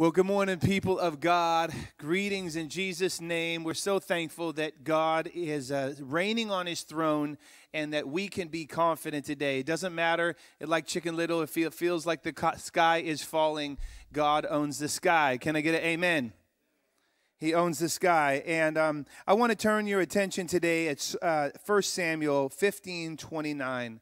Well, good morning, people of God. Greetings in Jesus' name. We're so thankful that God is uh, reigning on his throne and that we can be confident today. It doesn't matter, it like Chicken Little, if it feels like the sky is falling, God owns the sky. Can I get an amen? He owns the sky. And um, I want to turn your attention today at uh, 1 Samuel 15 29,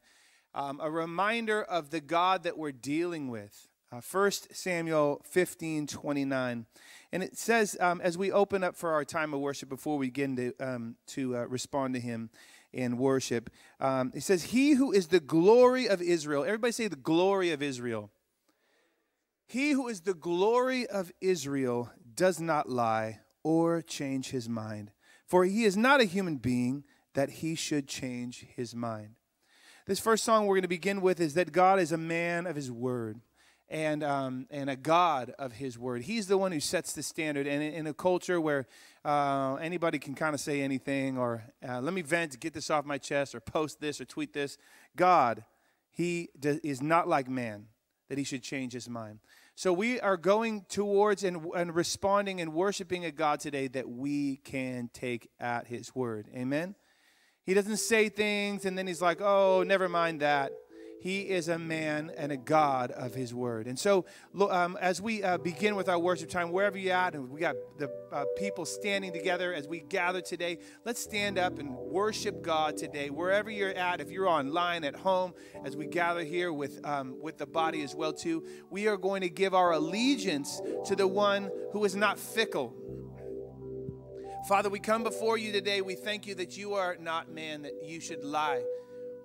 um, a reminder of the God that we're dealing with. Uh, 1 Samuel 15 29. And it says, um, as we open up for our time of worship before we begin to, um, to uh, respond to him in worship, um, it says, He who is the glory of Israel. Everybody say the glory of Israel. He who is the glory of Israel does not lie or change his mind, for he is not a human being that he should change his mind. This first song we're going to begin with is that God is a man of his word and, um, and a God of His Word. He's the one who sets the standard. And in, a culture where uh, anybody can kind of say anything, or uh, let me vent, get this off my chest, or post this, or tweet this, God, He is not like man that He should change His mind. So we are going towards and, and responding and worshiping a God today that we can take at His Word. Amen? He doesn't say things and then He's like, oh, never mind that. He is a man and a God of His Word. And so, um, as we uh, begin with our worship time, wherever you're at, and we got the uh, people standing together as we gather today, let's stand up and worship God today, wherever you're at. If you're online at home, as we gather here with um, with the body as well too, we are going to give our allegiance to the one who is not fickle. Father, we come before you today. We thank you that you are not man that you should lie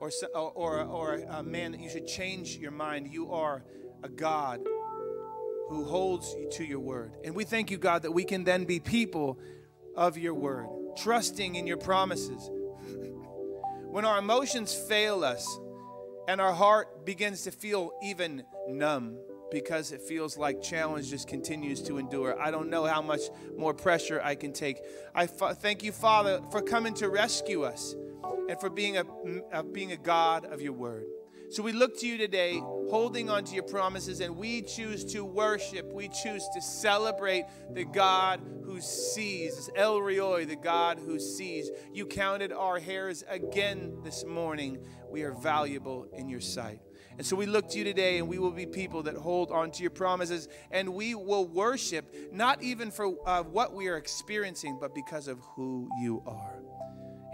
or, or, or a man that you should change your mind. You are a God who holds you to your word. And we thank you, God, that we can then be people of your word, trusting in your promises. when our emotions fail us and our heart begins to feel even numb because it feels like challenge just continues to endure. I don't know how much more pressure I can take. I f- thank you, Father, for coming to rescue us and for being a, uh, being a God of your word. So we look to you today, holding on to your promises, and we choose to worship. We choose to celebrate the God who sees. El Roi, the God who sees. You counted our hairs again this morning. We are valuable in your sight. And so we look to you today, and we will be people that hold on to your promises, and we will worship not even for uh, what we are experiencing, but because of who you are.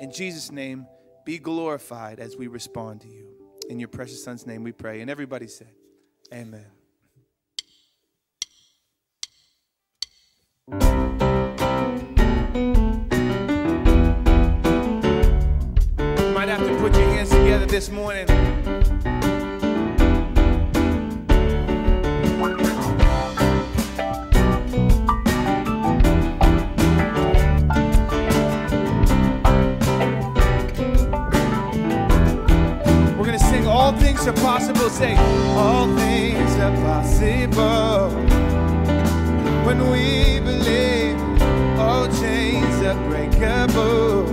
In Jesus' name, be glorified as we respond to you. In your precious Son's name we pray. And everybody said, Amen. You might have to put your hands together this morning. Things are possible. Say, all things are possible when we believe. All chains are breakable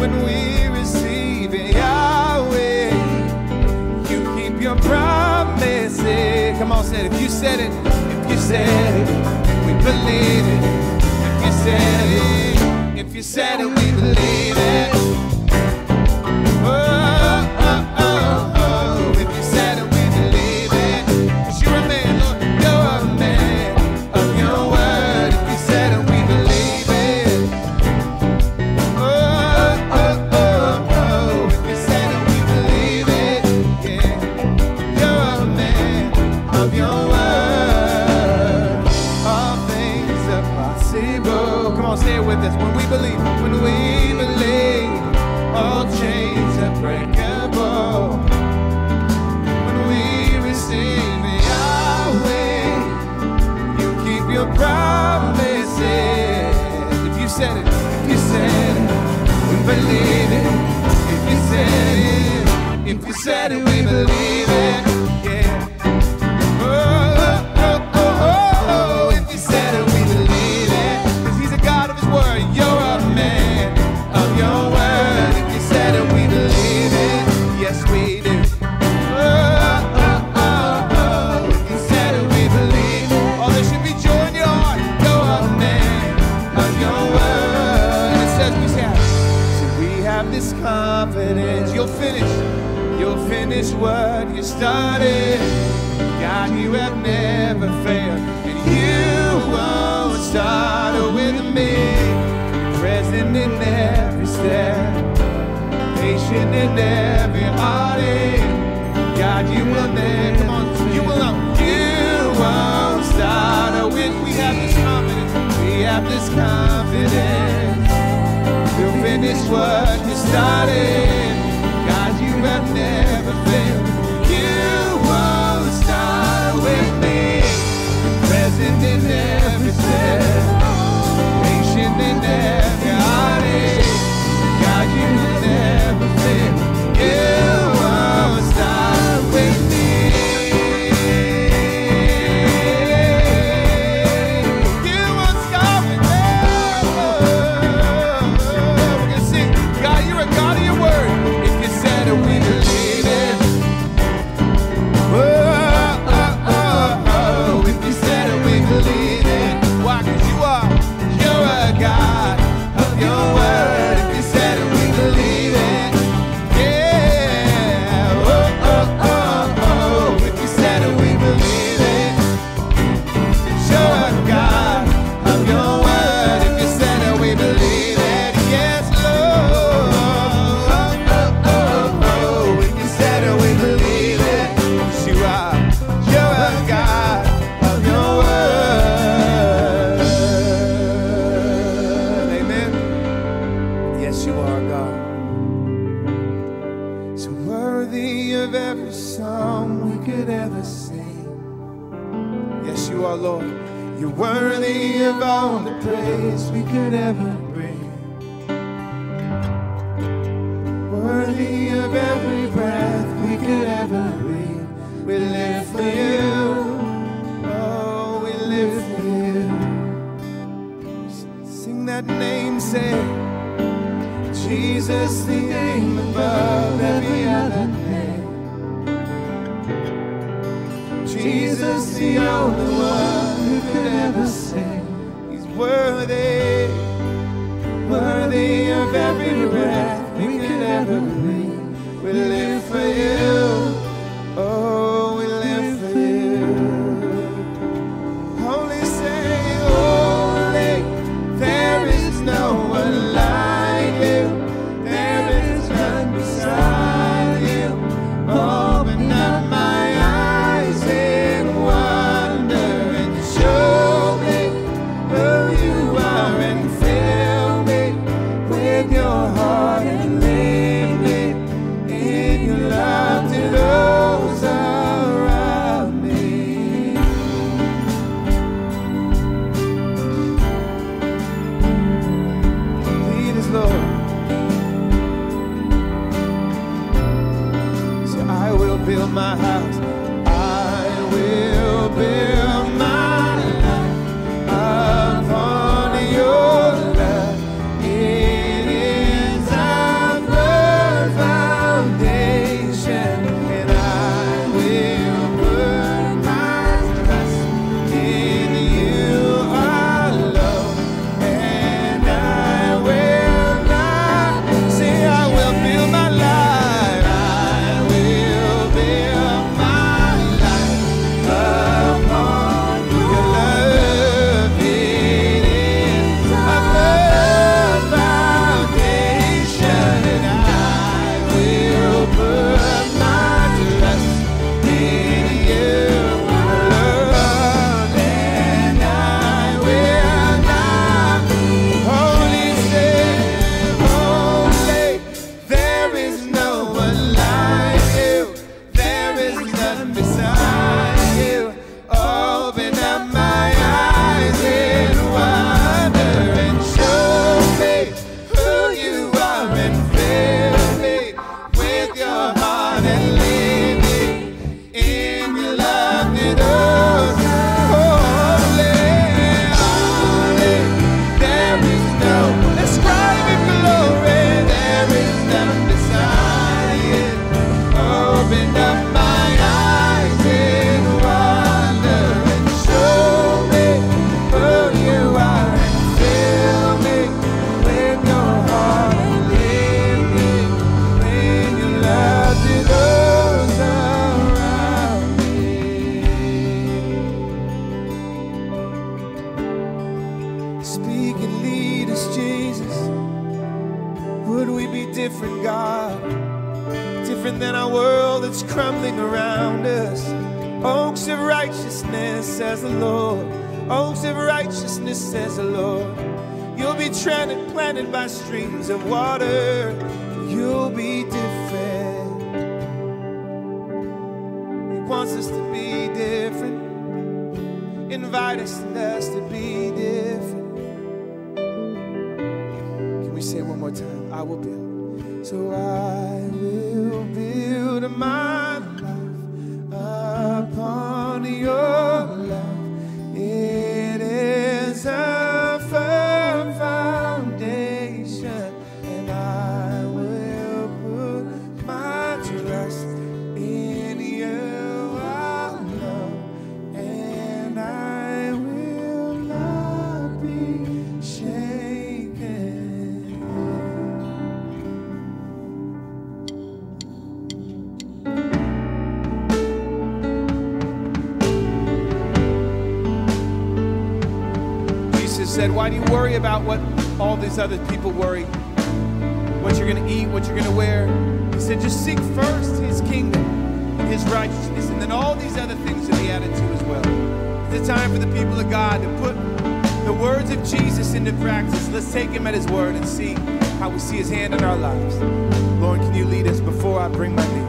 when we receive it. Yahweh, you keep your promises. Come on, say it. If you said it, if you said it, we believe it. If you said it, if you said it, we believe it. Oh. said it, we believe it. Oh oh oh oh oh. If you said it, we believe it. 'Cause He's the God of His Word, you're a man of your word. If you said it, we believe it. Yes, we do. Confidence, you'll finish finish what you started. God, you have never failed, and you won't start with me. Present in every step, patient in every heartache. God, you will never, come on, you will not, you won't start with. We have this confidence, we have this confidence. You'll finish what you started. transcendent. We live for you. surrounded by streams of water, you'll be different. He wants us to be different, invite us to us to be Why do you worry about what all these other people worry? What you're going to eat, what you're going to wear? He said, just seek first his kingdom and his righteousness, and then all these other things will be added to as well. It's a time for the people of God to put the words of Jesus into practice. Let's take him at his word and see how we see his hand in our lives. Lord, can you lead us before I bring my name?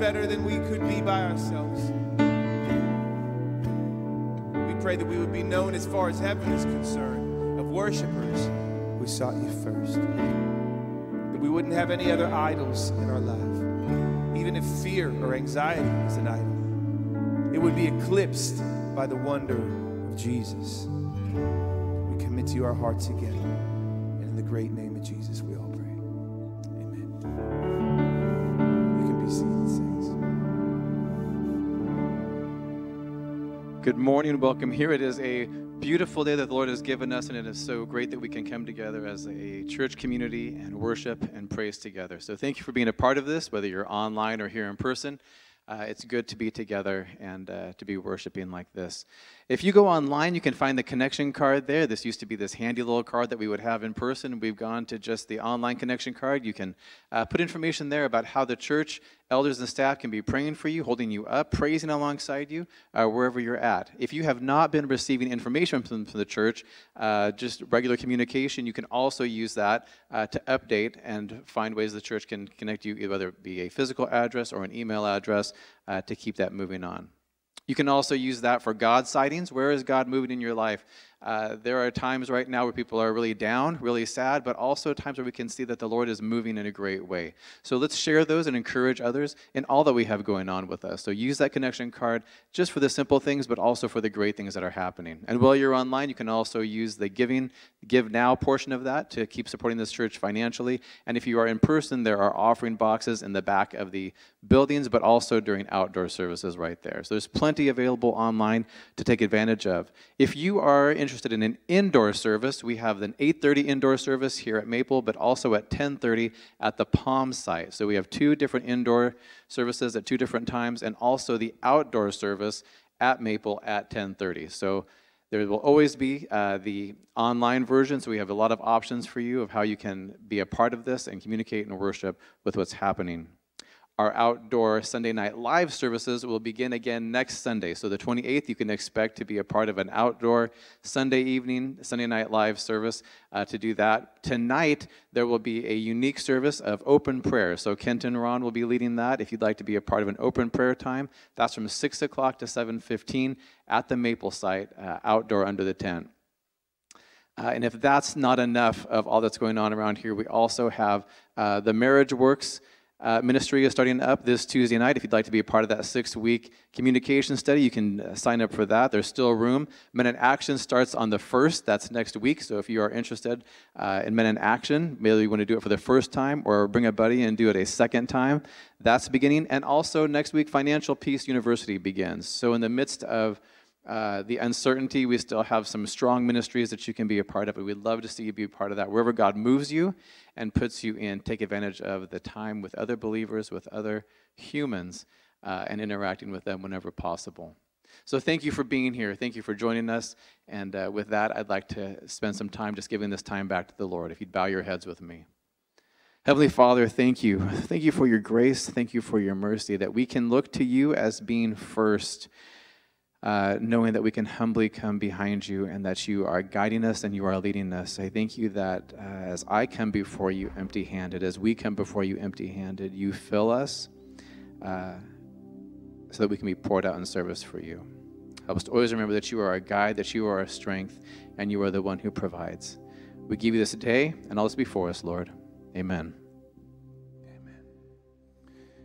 Better than we could be by ourselves? We pray that we would be known as far as heaven is concerned of worshipers who sought you first. That we wouldn't have any other idols in our life. Even if fear or anxiety is an idol, it would be eclipsed by the wonder of Jesus. We commit to you our hearts again. And in the great name of Jesus, Good morning and welcome here. It is a beautiful day that the Lord has given us, and it is so great that we can come together as a church community and worship and praise together. So, thank you for being a part of this, whether you're online or here in person. Uh, it's good to be together and uh, to be worshiping like this. If you go online, you can find the connection card there. This used to be this handy little card that we would have in person. We've gone to just the online connection card. You can uh, put information there about how the church, elders, and staff can be praying for you, holding you up, praising alongside you, uh, wherever you're at. If you have not been receiving information from, from the church, uh, just regular communication, you can also use that uh, to update and find ways the church can connect you, whether it be a physical address or an email address, uh, to keep that moving on. You can also use that for God sightings. Where is God moving in your life? Uh, there are times right now where people are really down, really sad, but also times where we can see that the Lord is moving in a great way. So let's share those and encourage others in all that we have going on with us. So use that connection card just for the simple things, but also for the great things that are happening. And while you're online, you can also use the giving, give now portion of that to keep supporting this church financially. And if you are in person, there are offering boxes in the back of the buildings, but also during outdoor services right there. So there's plenty available online to take advantage of. If you are interested in an indoor service, we have an 8:30 indoor service here at Maple, but also at 10:30 at the Palm site. So we have two different indoor services at two different times, and also the outdoor service at Maple at 10:30. So there will always be uh, the online version, so we have a lot of options for you of how you can be a part of this and communicate and worship with what's happening our outdoor Sunday night live services will begin again next Sunday. So, the 28th, you can expect to be a part of an outdoor Sunday evening, Sunday night live service uh, to do that. Tonight, there will be a unique service of open prayer. So, Kent and Ron will be leading that. If you'd like to be a part of an open prayer time, that's from 6 o'clock to 7.15 at the Maple site, uh, outdoor under the tent. Uh, and if that's not enough of all that's going on around here, we also have uh, the Marriage Works uh, ministry is starting up this Tuesday night. If you'd like to be a part of that six week communication study, you can uh, sign up for that. There's still room. Men in Action starts on the 1st, that's next week. So if you are interested uh, in Men in Action, maybe you want to do it for the first time or bring a buddy and do it a second time, that's beginning. And also next week, Financial Peace University begins. So in the midst of uh, the uncertainty, we still have some strong ministries that you can be a part of. But we'd love to see you be a part of that. Wherever God moves you and puts you in, take advantage of the time with other believers, with other humans, uh, and interacting with them whenever possible. So thank you for being here. Thank you for joining us. And uh, with that, I'd like to spend some time just giving this time back to the Lord. If you'd bow your heads with me. Heavenly Father, thank you. Thank you for your grace. Thank you for your mercy that we can look to you as being first uh, knowing that we can humbly come behind you and that you are guiding us and you are leading us. I thank you that uh, as I come before you empty handed, as we come before you empty handed, you fill us uh, so that we can be poured out in service for you. Help us to always remember that you are our guide, that you are our strength, and you are the one who provides. We give you this day and all this before us, Lord. Amen. Amen.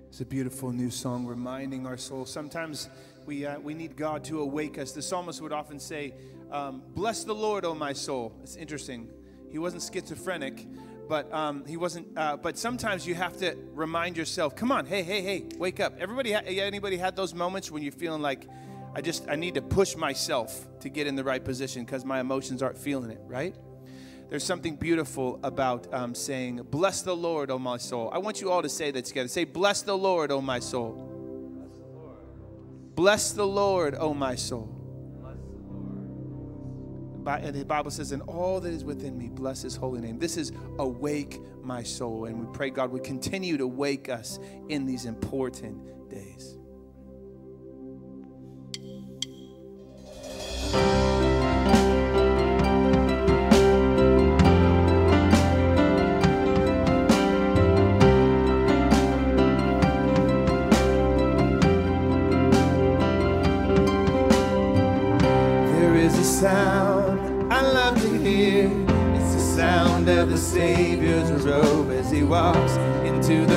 It's a beautiful new song reminding our soul. Sometimes we, uh, we need God to awake us. The psalmist would often say, um, Bless the Lord, O my soul. It's interesting. He wasn't schizophrenic, but um, he wasn't. Uh, but sometimes you have to remind yourself, "Come on, hey, hey, hey, wake up!" Everybody, ha- anybody had those moments when you're feeling like, "I just, I need to push myself to get in the right position because my emotions aren't feeling it." Right? There's something beautiful about um, saying, "Bless the Lord, O my soul." I want you all to say that together. Say, "Bless the Lord, O my soul." Bless the Lord, O my soul. And the Bible says, and all that is within me, bless his holy name. This is awake my soul. And we pray God would continue to wake us in these important days. Savior's robe as he walks into the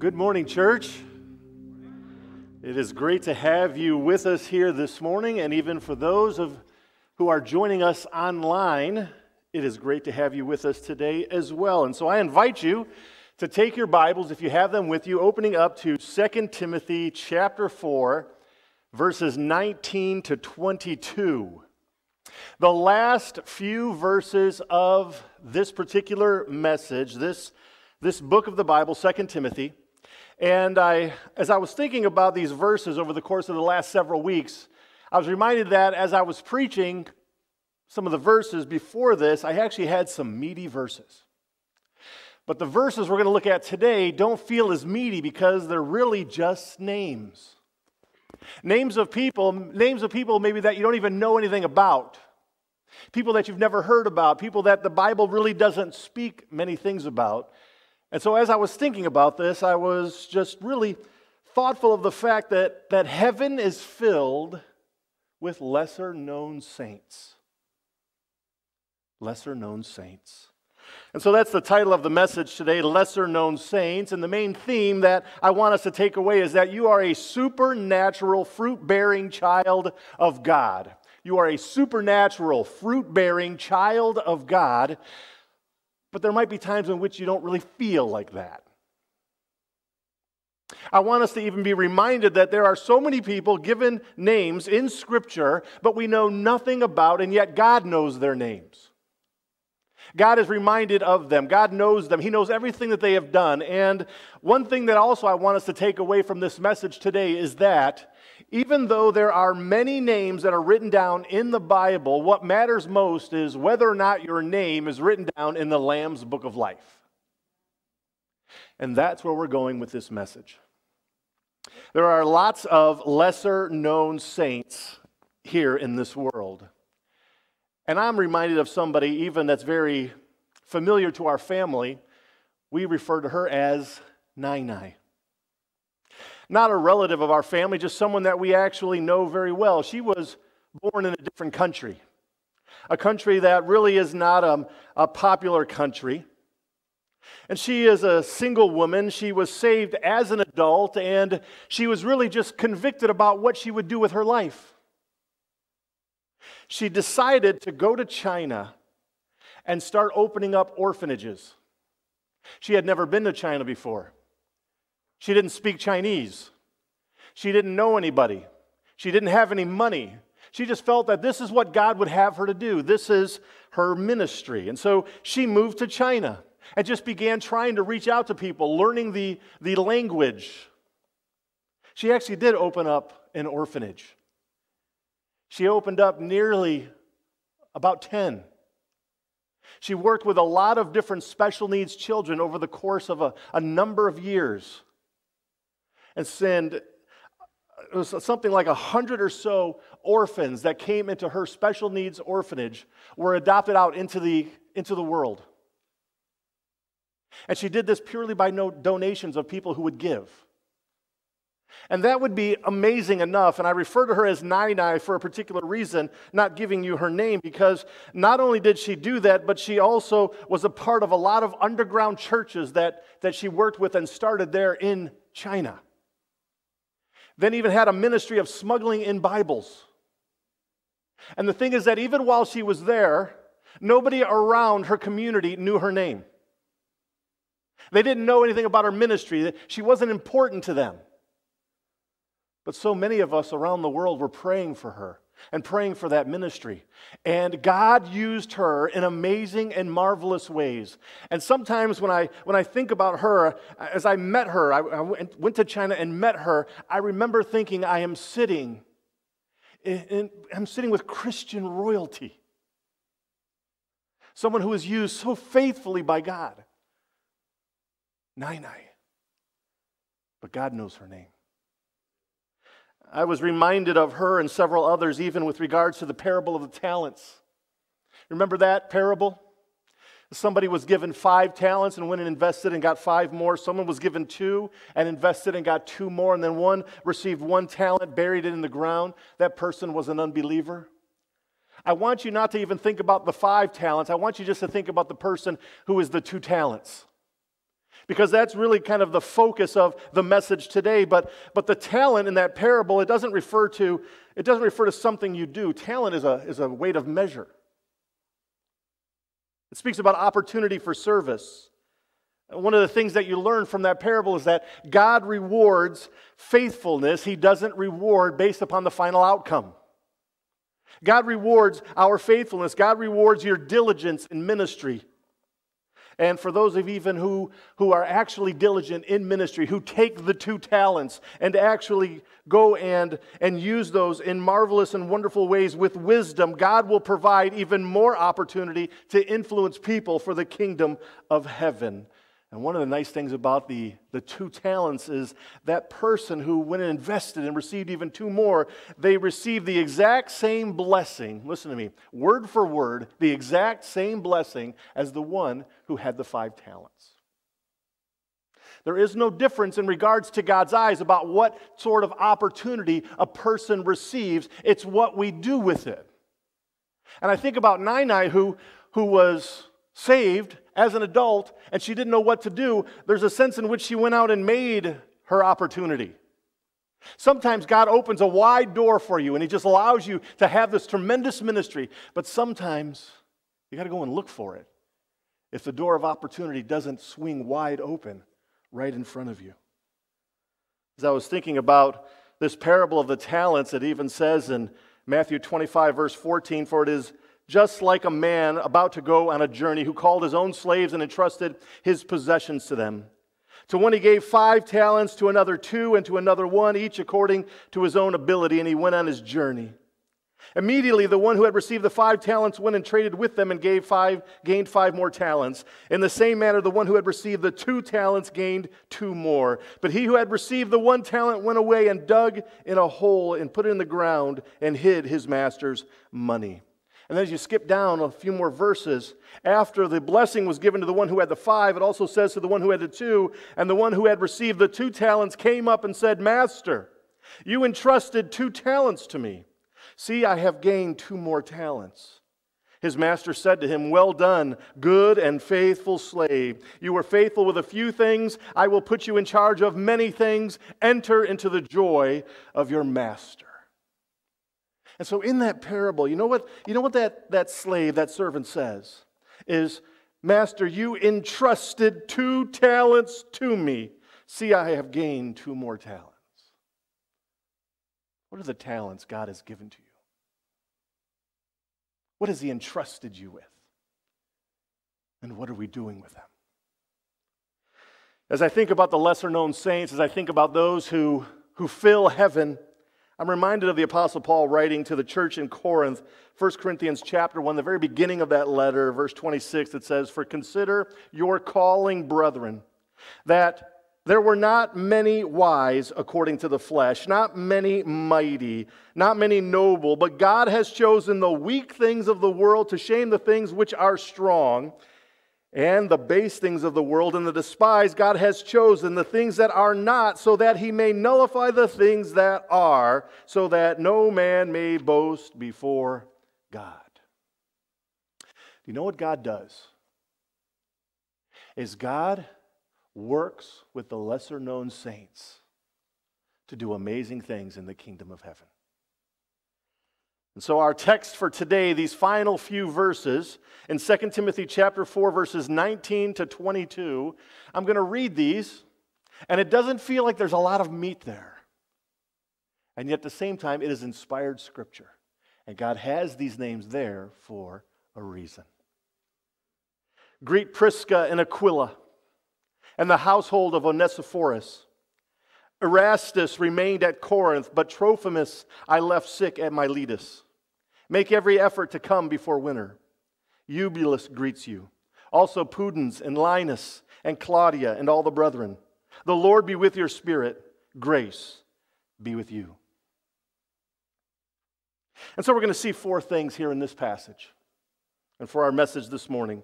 good morning, church. It is great to have you with us here this morning, and even for those of who are joining us online, it is great to have you with us today as well. And so I invite you to take your Bibles, if you have them with you, opening up to 2 Timothy chapter 4, verses 19 to 22. The last few verses of this particular message, this this book of the Bible, 2 Timothy, and I, as I was thinking about these verses over the course of the last several weeks, I was reminded that as I was preaching some of the verses before this, I actually had some meaty verses. But the verses we're going to look at today don't feel as meaty because they're really just names. Names of people, names of people maybe that you don't even know anything about. People that you've never heard about, people that the Bible really doesn't speak many things about. And so as I was thinking about this, I was just really thoughtful of the fact that, that heaven is filled with lesser known saints. Lesser known saints. And so that's the title of the message today Lesser Known Saints. And the main theme that I want us to take away is that you are a supernatural, fruit bearing child of God. You are a supernatural, fruit bearing child of God. But there might be times in which you don't really feel like that. I want us to even be reminded that there are so many people given names in Scripture, but we know nothing about, and yet God knows their names. God is reminded of them. God knows them. He knows everything that they have done. And one thing that also I want us to take away from this message today is that even though there are many names that are written down in the Bible, what matters most is whether or not your name is written down in the Lamb's book of life. And that's where we're going with this message. There are lots of lesser known saints here in this world. And I'm reminded of somebody, even that's very familiar to our family. We refer to her as Nai Nai. Not a relative of our family, just someone that we actually know very well. She was born in a different country, a country that really is not a, a popular country. And she is a single woman. She was saved as an adult, and she was really just convicted about what she would do with her life she decided to go to China and start opening up orphanages. She had never been to China before. She didn't speak Chinese. She didn't know anybody. She didn't have any money. She just felt that this is what God would have her to do. This is her ministry. And so she moved to China and just began trying to reach out to people, learning the, the language. She actually did open up an orphanage. She opened up nearly about 10. She worked with a lot of different special needs children over the course of a, a number of years. And send it was something like a hundred or so orphans that came into her special needs orphanage were adopted out into the, into the world. And she did this purely by no donations of people who would give. And that would be amazing enough. And I refer to her as Nai for a particular reason, not giving you her name, because not only did she do that, but she also was a part of a lot of underground churches that, that she worked with and started there in China. Then even had a ministry of smuggling in Bibles. And the thing is that even while she was there, nobody around her community knew her name. They didn't know anything about her ministry. She wasn't important to them. But so many of us around the world were praying for her and praying for that ministry. And God used her in amazing and marvelous ways. And sometimes when I, when I think about her, as I met her, I, I went to China and met her, I remember thinking, I am sitting, in, I'm sitting with Christian royalty. Someone who is used so faithfully by God. Nai Nai. But God knows her name. I was reminded of her and several others, even with regards to the parable of the talents. Remember that parable? Somebody was given five talents and went and invested and got five more. Someone was given two and invested and got two more. And then one received one talent, buried it in the ground. That person was an unbeliever. I want you not to even think about the five talents. I want you just to think about the person who is the two talents because that's really kind of the focus of the message today but but the talent in that parable it doesn't refer to it doesn't refer to something you do talent is a is a weight of measure it speaks about opportunity for service One of the things that you learn from that parable is that God rewards faithfulness. He doesn't reward based upon the final outcome. God rewards our faithfulness. God rewards your diligence in ministry. And for those of even who, who are actually diligent in ministry, who take the two talents and actually go and, and use those in marvelous and wonderful ways with wisdom, God will provide even more opportunity to influence people for the kingdom of heaven. And one of the nice things about the, the two talents is that person who went and invested and received even two more, they received the exact same blessing. Listen to me, word for word, the exact same blessing as the one who had the five talents. There is no difference in regards to God's eyes about what sort of opportunity a person receives. It's what we do with it. And I think about Nai who, who was saved as an adult and she didn't know what to do, there's a sense in which she went out and made her opportunity. Sometimes God opens a wide door for you and He just allows you to have this tremendous ministry, but sometimes you got to go and look for it if the door of opportunity doesn't swing wide open right in front of you. As I was thinking about this parable of the talents, it even says in Matthew 25, verse 14, For it is just like a man about to go on a journey who called his own slaves and entrusted his possessions to them. To one he gave five talents, to another two, and to another one, each according to his own ability, and he went on his journey. Immediately, the one who had received the five talents went and traded with them and gave five, gained five more talents. In the same manner, the one who had received the two talents gained two more. But he who had received the one talent went away and dug in a hole and put it in the ground and hid his master's money. And then as you skip down a few more verses, after the blessing was given to the one who had the five, it also says to the one who had the two, and the one who had received the two talents came up and said, Master, you entrusted two talents to me. See, I have gained two more talents. His master said to him, Well done, good and faithful slave. You were faithful with a few things. I will put you in charge of many things. Enter into the joy of your master. And so in that parable, you know what, you know what that, that slave, that servant says? Is, Master, you entrusted two talents to me. See, I have gained two more talents. What are the talents God has given to you? What has He entrusted you with? And what are we doing with them? As I think about the lesser known saints, as I think about those who, who fill heaven, I'm reminded of the Apostle Paul writing to the church in Corinth, 1 Corinthians chapter 1, the very beginning of that letter, verse 26, it says, For consider your calling, brethren, that there were not many wise according to the flesh, not many mighty, not many noble, but God has chosen the weak things of the world to shame the things which are strong and the base things of the world and the despised God has chosen, the things that are not, so that he may nullify the things that are, so that no man may boast before God. Do you know what God does? Is God works with the lesser known saints to do amazing things in the kingdom of heaven. And so our text for today, these final few verses in 2 Timothy chapter 4 verses 19 to 22, I'm going to read these and it doesn't feel like there's a lot of meat there. And yet at the same time it is inspired scripture. And God has these names there for a reason. Greet Prisca and Aquila and the household of Onesiphorus. Erastus remained at Corinth, but Trophimus I left sick at Miletus. Make every effort to come before winter. Eubulus greets you. Also Pudens and Linus and Claudia and all the brethren. The Lord be with your spirit. Grace be with you. And so we're going to see four things here in this passage. And for our message this morning,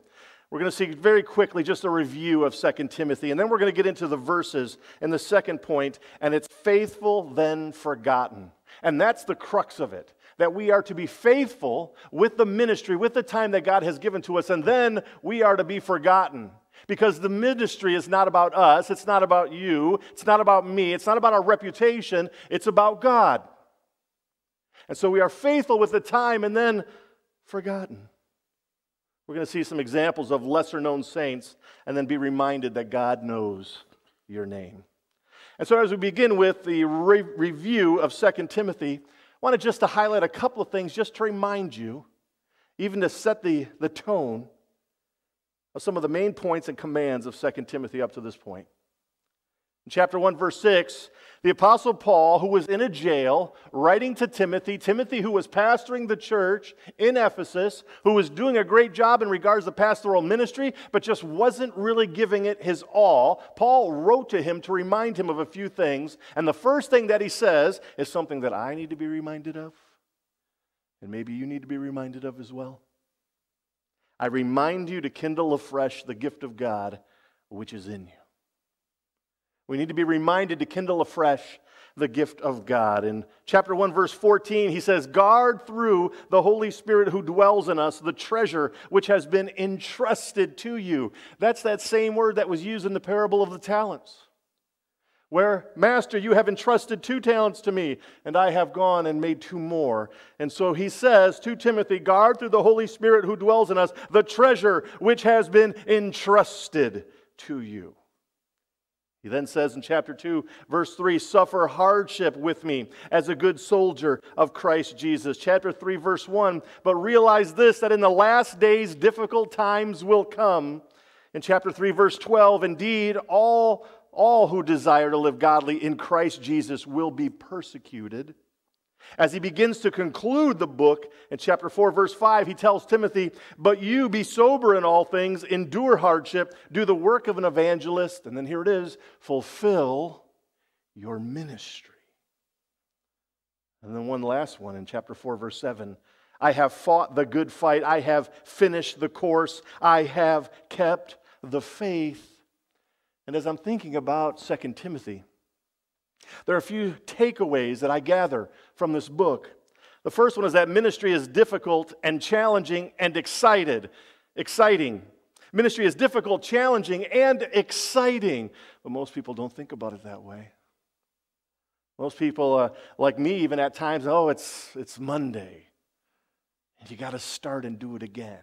we're going to see very quickly just a review of 2 Timothy, and then we're going to get into the verses in the second point, and it's faithful, then forgotten. And that's the crux of it that we are to be faithful with the ministry, with the time that God has given to us, and then we are to be forgotten. Because the ministry is not about us, it's not about you, it's not about me, it's not about our reputation, it's about God. And so we are faithful with the time and then forgotten. We're going to see some examples of lesser known saints and then be reminded that God knows your name. And so, as we begin with the re- review of 2 Timothy, I wanted just to highlight a couple of things just to remind you, even to set the, the tone of some of the main points and commands of 2 Timothy up to this point. In chapter 1, verse 6, the Apostle Paul, who was in a jail, writing to Timothy, Timothy, who was pastoring the church in Ephesus, who was doing a great job in regards to pastoral ministry, but just wasn't really giving it his all, Paul wrote to him to remind him of a few things. And the first thing that he says is something that I need to be reminded of, and maybe you need to be reminded of as well. I remind you to kindle afresh the gift of God which is in you. We need to be reminded to kindle afresh the gift of God. In chapter 1, verse 14, he says, Guard through the Holy Spirit who dwells in us the treasure which has been entrusted to you. That's that same word that was used in the parable of the talents. Where, Master, you have entrusted two talents to me, and I have gone and made two more. And so he says to Timothy, Guard through the Holy Spirit who dwells in us the treasure which has been entrusted to you. He then says in chapter 2, verse 3, suffer hardship with me as a good soldier of Christ Jesus. Chapter 3, verse 1, but realize this that in the last days difficult times will come. In chapter 3, verse 12, indeed, all, all who desire to live godly in Christ Jesus will be persecuted. As he begins to conclude the book in chapter 4, verse 5, he tells Timothy, But you be sober in all things, endure hardship, do the work of an evangelist, and then here it is fulfill your ministry. And then one last one in chapter 4, verse 7. I have fought the good fight. I have finished the course. I have kept the faith. And as I'm thinking about 2 Timothy, there are a few takeaways that I gather from this book. The first one is that ministry is difficult and challenging and excited. Exciting. Ministry is difficult, challenging, and exciting. But most people don't think about it that way. Most people, uh, like me, even at times, oh, it's, it's Monday. And you got to start and do it again.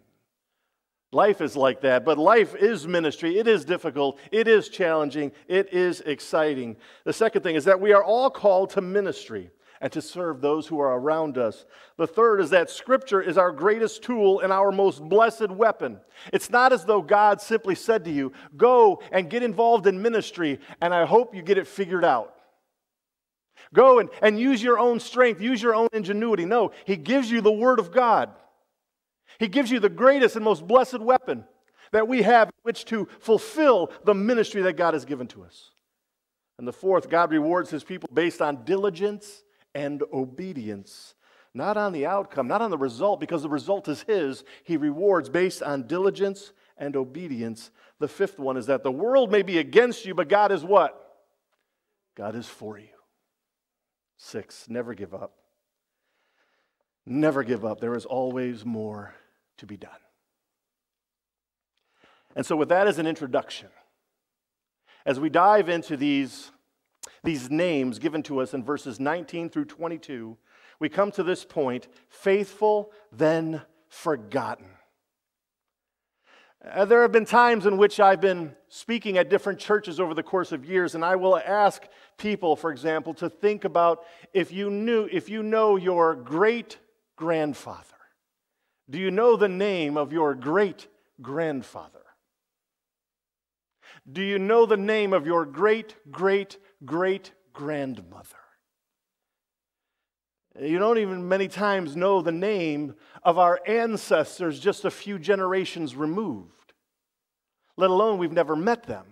Life is like that, but life is ministry. It is difficult. It is challenging. It is exciting. The second thing is that we are all called to ministry and to serve those who are around us. The third is that Scripture is our greatest tool and our most blessed weapon. It's not as though God simply said to you, Go and get involved in ministry, and I hope you get it figured out. Go and, and use your own strength, use your own ingenuity. No, He gives you the Word of God. He gives you the greatest and most blessed weapon that we have which to fulfill the ministry that God has given to us. And the fourth, God rewards his people based on diligence and obedience, not on the outcome, not on the result, because the result is his. He rewards based on diligence and obedience. The fifth one is that the world may be against you, but God is what? God is for you. Six, never give up. Never give up. There is always more to be done. And so, with that as an introduction, as we dive into these, these names given to us in verses 19 through 22, we come to this point faithful, then forgotten. Uh, there have been times in which I've been speaking at different churches over the course of years, and I will ask people, for example, to think about if you knew, if you know your great grandfather. Do you know the name of your great grandfather? Do you know the name of your great great great grandmother? You don't even many times know the name of our ancestors just a few generations removed, let alone we've never met them.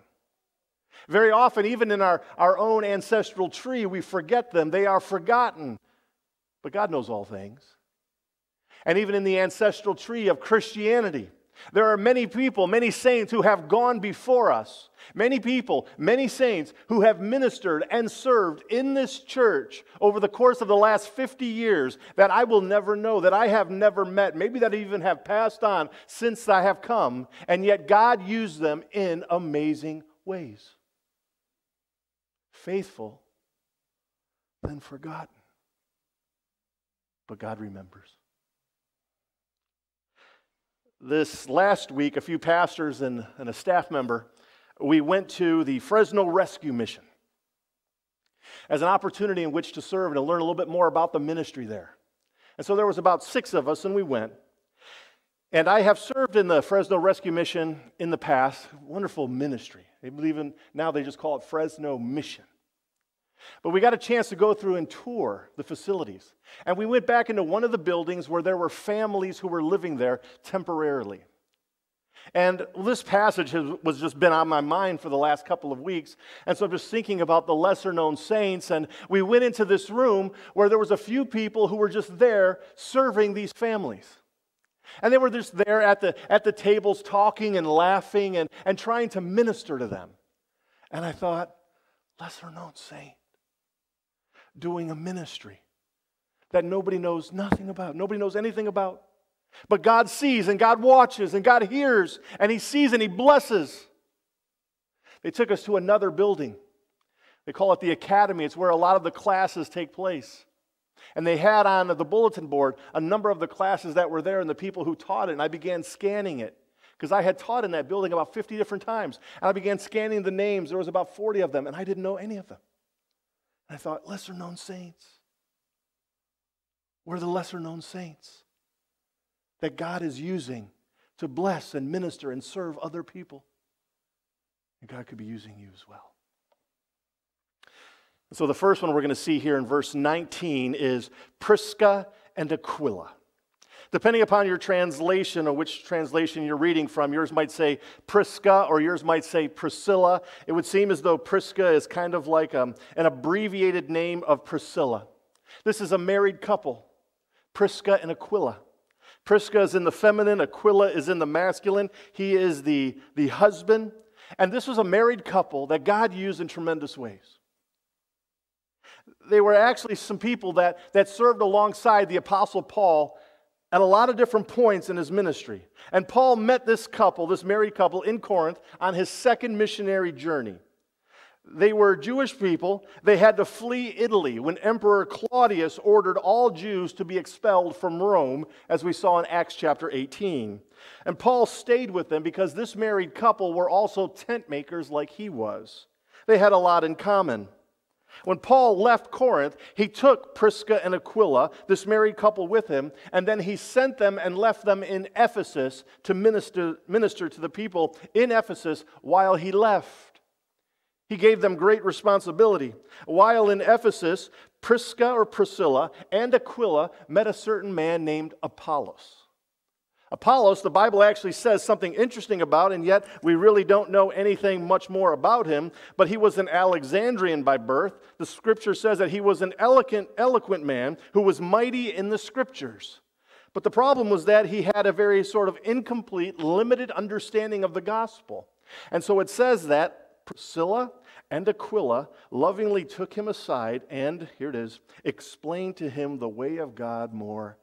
Very often, even in our, our own ancestral tree, we forget them. They are forgotten. But God knows all things and even in the ancestral tree of Christianity. There are many people, many saints who have gone before us. Many people, many saints who have ministered and served in this church over the course of the last 50 years that I will never know, that I have never met, maybe that even have passed on since I have come, and yet God used them in amazing ways. Faithful, then forgotten. But God remembers. This last week, a few pastors and, and a staff member, we went to the Fresno Rescue Mission as an opportunity in which to serve and to learn a little bit more about the ministry there. And so there was about six of us, and we went. And I have served in the Fresno Rescue Mission in the past. Wonderful ministry. They believe in, now they just call it Fresno Mission. But we got a chance to go through and tour the facilities. And we went back into one of the buildings where there were families who were living there temporarily. And this passage has was just been on my mind for the last couple of weeks. And so I'm just thinking about the lesser known saints. And we went into this room where there was a few people who were just there serving these families. And they were just there at the, at the tables talking and laughing and, and trying to minister to them. And I thought, lesser known saint doing a ministry that nobody knows nothing about, nobody knows anything about. But God sees and God watches and God hears and He sees and He blesses. They took us to another building. They call it the academy. It's where a lot of the classes take place. And they had on the bulletin board a number of the classes that were there and the people who taught it. And I began scanning it because I had taught in that building about 50 different times. And I began scanning the names. There was about 40 of them, and I didn't know any of them. I thought, lesser known saints. We're the lesser known saints that God is using to bless and minister and serve other people. And God could be using you as well. So, the first one we're going to see here in verse 19 is Prisca and Aquila. Depending upon your translation or which translation you're reading from, yours might say Prisca or yours might say Priscilla. It would seem as though Prisca is kind of like um, an abbreviated name of Priscilla. This is a married couple, Prisca and Aquila. Prisca is in the feminine, Aquila is in the masculine. He is the, the husband. And this was a married couple that God used in tremendous ways. They were actually some people that, that served alongside the Apostle Paul at a lot of different points in his ministry. And Paul met this couple, this married couple in Corinth, on his second missionary journey. They were Jewish people. They had to flee Italy when Emperor Claudius ordered all Jews to be expelled from Rome, as we saw in Acts chapter 18. And Paul stayed with them because this married couple were also tent makers like he was. They had a lot in common. When Paul left Corinth, he took Prisca and Aquila, this married couple, with him, and then he sent them and left them in Ephesus to minister, minister to the people in Ephesus while he left. He gave them great responsibility. While in Ephesus, Prisca or Priscilla and Aquila met a certain man named Apollos. Apollos, the Bible actually says something interesting about, and yet we really don't know anything much more about him. But he was an Alexandrian by birth. The scripture says that he was an eloquent, eloquent man who was mighty in the scriptures. But the problem was that he had a very sort of incomplete, limited understanding of the gospel. And so it says that Priscilla and Aquila lovingly took him aside and, here it is, explained to him the way of God more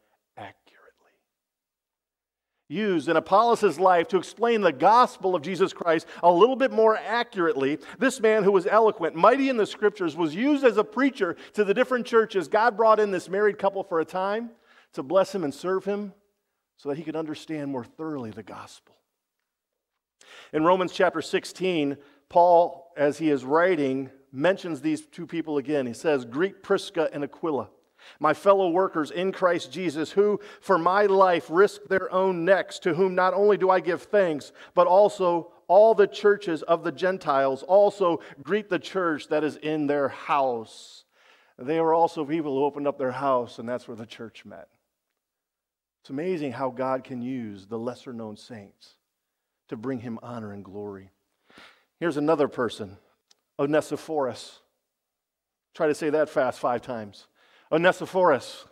used in Apollos' life to explain the gospel of Jesus Christ a little bit more accurately. This man who was eloquent, mighty in the scriptures, was used as a preacher to the different churches. God brought in this married couple for a time to bless him and serve him so that he could understand more thoroughly the gospel. In Romans chapter 16, Paul, as he is writing, mentions these two people again. He says, Greet Prisca and Aquila my fellow workers in Christ Jesus, who for my life risked their own necks, to whom not only do I give thanks, but also all the churches of the Gentiles also greet the church that is in their house. They were also people who opened up their house, and that's where the church met. It's amazing how God can use the lesser known saints to bring him honor and glory. Here's another person, Onesiphorus. Try to say that fast five times. Onesiphorus.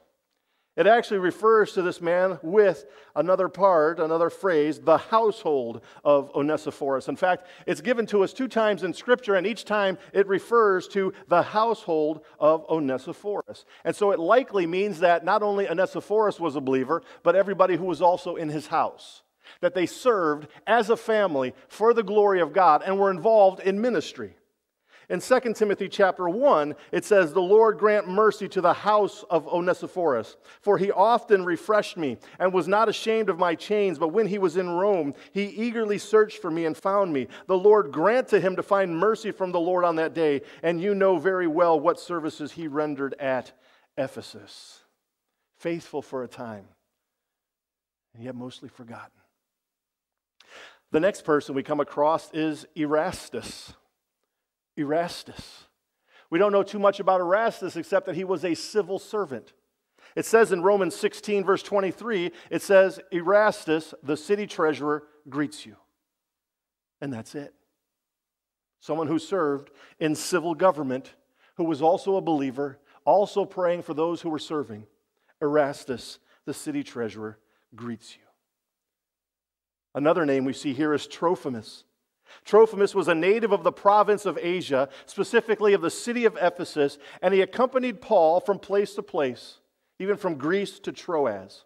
It actually refers to this man with another part, another phrase, the household of Onesiphorus. In fact, it's given to us two times in Scripture, and each time it refers to the household of Onesiphorus. And so it likely means that not only Onesiphorus was a believer, but everybody who was also in his house. That they served as a family for the glory of God and were involved in ministry. In 2 Timothy chapter 1, it says, The Lord grant mercy to the house of Onesiphorus, for he often refreshed me and was not ashamed of my chains. But when he was in Rome, he eagerly searched for me and found me. The Lord grant to him to find mercy from the Lord on that day. And you know very well what services he rendered at Ephesus. Faithful for a time, and yet mostly forgotten. The next person we come across is Erastus. Erastus. We don't know too much about Erastus except that he was a civil servant. It says in Romans 16, verse 23, it says, Erastus, the city treasurer, greets you. And that's it. Someone who served in civil government, who was also a believer, also praying for those who were serving. Erastus, the city treasurer, greets you. Another name we see here is Trophimus. Trophimus was a native of the province of Asia, specifically of the city of Ephesus, and he accompanied Paul from place to place, even from Greece to Troas.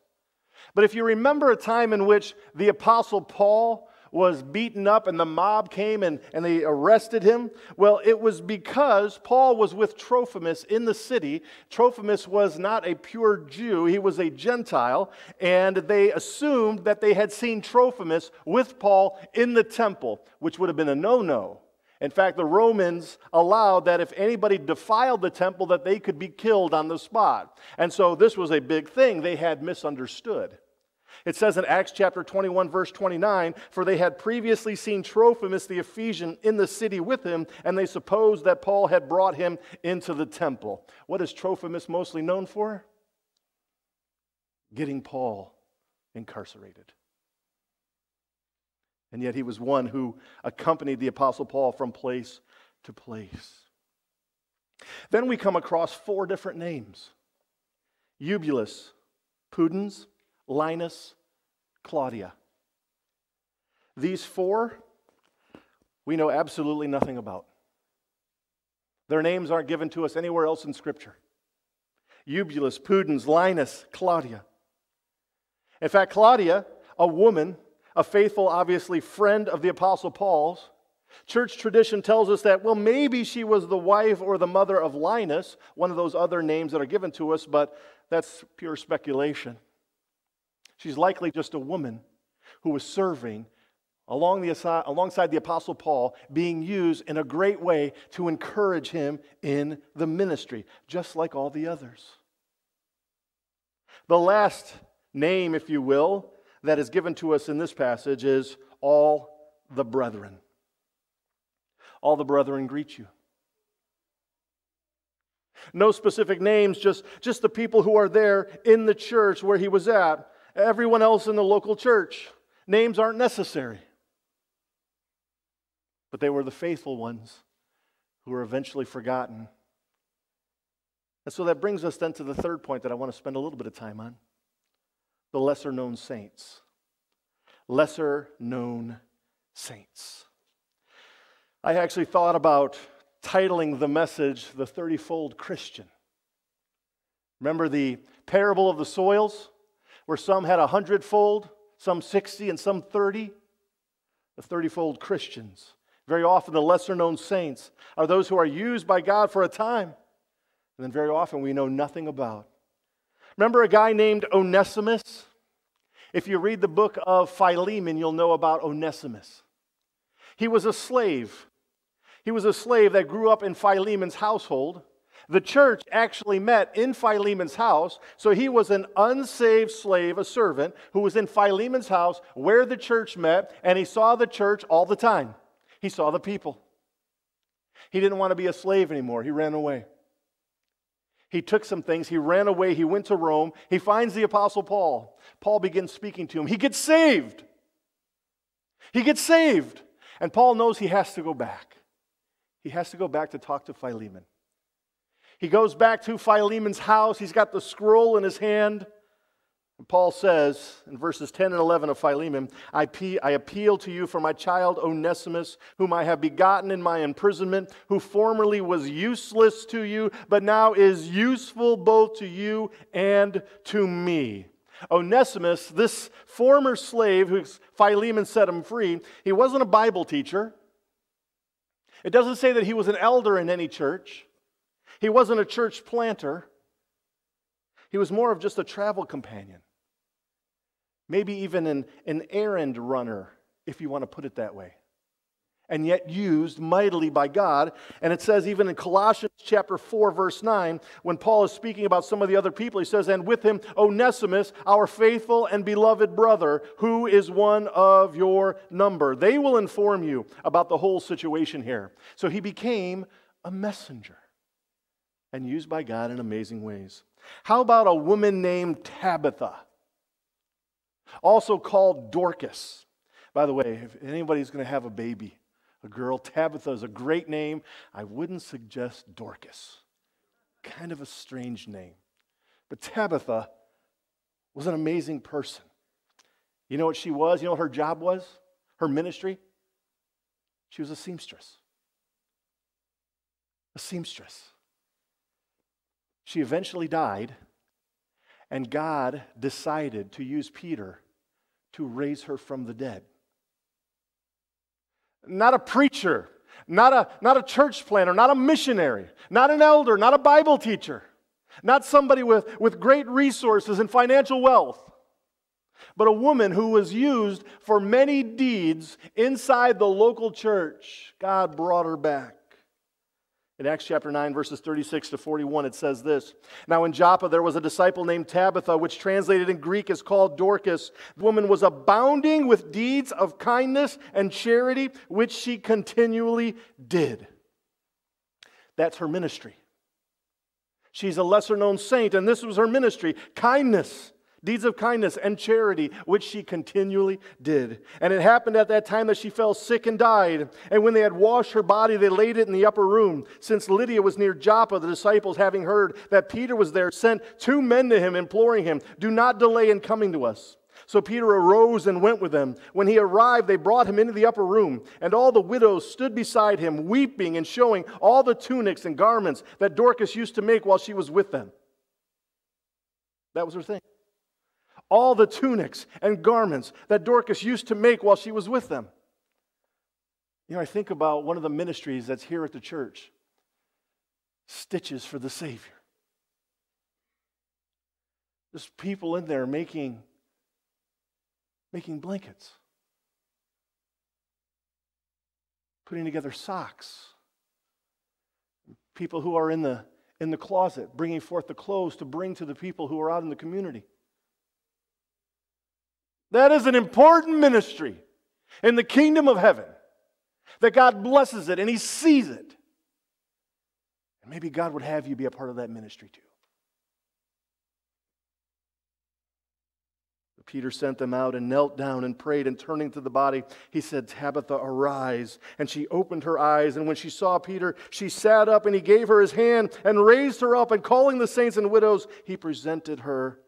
But if you remember a time in which the Apostle Paul was beaten up and the mob came and, and they arrested him? Well, it was because Paul was with Trophimus in the city. Trophimus was not a pure Jew, he was a Gentile, and they assumed that they had seen Trophimus with Paul in the temple, which would have been a no no. In fact, the Romans allowed that if anybody defiled the temple that they could be killed on the spot. And so this was a big thing they had misunderstood. It says in Acts chapter 21, verse 29, for they had previously seen Trophimus the Ephesian in the city with him, and they supposed that Paul had brought him into the temple. What is Trophimus mostly known for? Getting Paul incarcerated. And yet he was one who accompanied the Apostle Paul from place to place. Then we come across four different names Eubulus, Pudens, Linus, Claudia. These four we know absolutely nothing about. Their names aren't given to us anywhere else in Scripture. Eubulus, Pudens, Linus, Claudia. In fact, Claudia, a woman, a faithful, obviously, friend of the Apostle Paul's, church tradition tells us that, well, maybe she was the wife or the mother of Linus, one of those other names that are given to us, but that's pure speculation. She's likely just a woman who was serving along the, alongside the Apostle Paul, being used in a great way to encourage him in the ministry, just like all the others. The last name, if you will, that is given to us in this passage is all the brethren. All the brethren greet you. No specific names, just, just the people who are there in the church where he was at everyone else in the local church. Names aren't necessary. But they were the faithful ones who were eventually forgotten. And so that brings us then to the third point that I want to spend a little bit of time on the lesser known saints. Lesser known saints. I actually thought about titling the message The 30 Fold Christian. Remember the parable of the soils? Where some had a hundredfold, some 60, and some 30. The 30 fold Christians. Very often, the lesser known saints are those who are used by God for a time, and then very often we know nothing about. Remember a guy named Onesimus? If you read the book of Philemon, you'll know about Onesimus. He was a slave. He was a slave that grew up in Philemon's household. The church actually met in Philemon's house. So he was an unsaved slave, a servant, who was in Philemon's house where the church met, and he saw the church all the time. He saw the people. He didn't want to be a slave anymore. He ran away. He took some things. He ran away. He went to Rome. He finds the Apostle Paul. Paul begins speaking to him. He gets saved. He gets saved. And Paul knows he has to go back. He has to go back to talk to Philemon. He goes back to Philemon's house. He's got the scroll in his hand. And Paul says in verses 10 and 11 of Philemon, I, I appeal to you for my child Onesimus, whom I have begotten in my imprisonment, who formerly was useless to you, but now is useful both to you and to me. Onesimus, this former slave who Philemon set him free, he wasn't a Bible teacher. It doesn't say that he was an elder in any church. He wasn't a church planter. He was more of just a travel companion. Maybe even an, an errand runner, if you want to put it that way and yet used mightily by God. And it says, even in Colossians chapter 4, verse 9, when Paul is speaking about some of the other people, he says, And with him Onesimus, our faithful and beloved brother, who is one of your number. They will inform you about the whole situation here. So he became a messenger and used by God in amazing ways. How about a woman named Tabitha, also called Dorcas? By the way, if anybody's going to have a baby, a girl. Tabitha is a great name. I wouldn't suggest Dorcas. Kind of a strange name. But Tabitha was an amazing person. You know what she was? You know what her job was? Her ministry? She was a seamstress. A seamstress. She eventually died, and God decided to use Peter to raise her from the dead not a preacher, not a, not a church planter, not a missionary, not an elder, not a Bible teacher, not somebody with, with great resources and financial wealth, but a woman who was used for many deeds inside the local church. God brought her back. In Acts chapter 9, verses 36 to 41, it says this Now in Joppa there was a disciple named Tabitha, which translated in Greek is called Dorcas. The woman was abounding with deeds of kindness and charity, which she continually did. That's her ministry. She's a lesser known saint, and this was her ministry kindness deeds of kindness and charity, which she continually did. And it happened at that time that she fell sick and died. And when they had washed her body, they laid it in the upper room. Since Lydda was near Joppa, the disciples, having heard that Peter was there, sent two men to him, imploring him, Do not delay in coming to us. So Peter arose and went with them. When he arrived, they brought him into the upper room, and all the widows stood beside him, weeping and showing all the tunics and garments that Dorcas used to make while she was with them. That was her thing all the tunics and garments that Dorcas used to make while she was with them. You know, I think about one of the ministries that's here at the church Stitches for the Savior. There's people in there making, making blankets, putting together socks. People who are in the, in the closet, bringing forth the clothes to bring to the people who are out in the community. That is an important ministry in the kingdom of heaven. That God blesses it and He sees it. And maybe God would have you be a part of that ministry too. Peter sent them out and knelt down and prayed, and turning to the body, he said, Tabitha, arise. And she opened her eyes, and when she saw Peter, she sat up, and he gave her his hand and raised her up, and calling the saints and widows, he presented her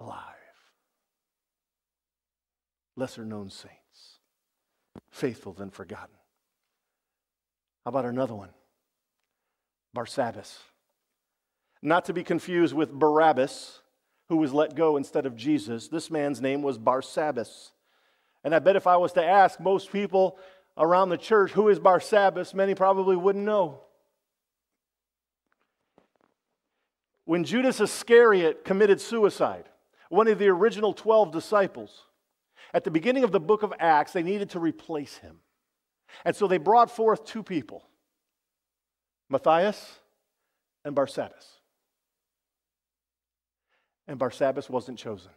alive lesser known saints, faithful than forgotten. How about another one? Barsabbas. Not to be confused with Barabbas, who was let go instead of Jesus. This man's name was Barsabbas. And I bet if I was to ask most people around the church, who is Barsabbas, many probably wouldn't know. When Judas Iscariot committed suicide, one of the original 12 disciples, at the beginning of the book of Acts, they needed to replace him. And so they brought forth two people Matthias and Barsabbas. And Barsabbas wasn't chosen.